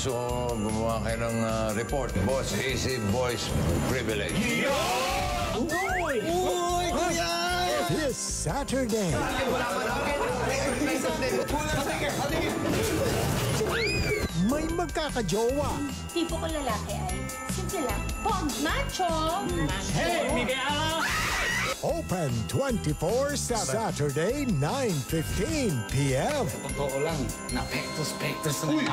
gusto ko gumawa kayo ng ah, report. Boss, easy voice privilege. This Saturday. May magkakajowa. Tipo ko lalaki ay simple lang. Pog macho! Open 24-7. Saturday, 9.15 p.m. Totoo lang, na-pektos-pektos na.